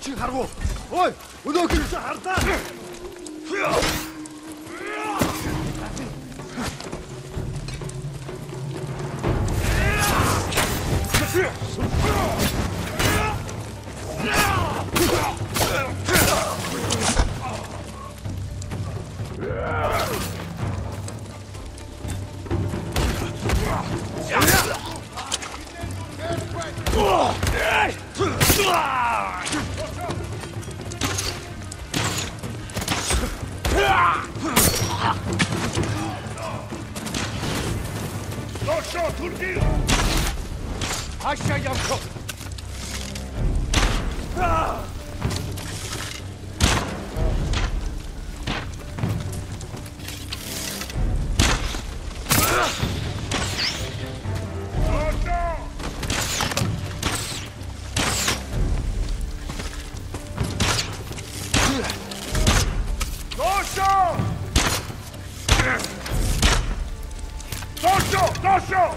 чи харгу. Ой, өнөөдөр чи хардаа. Yeah. Ah! Cara!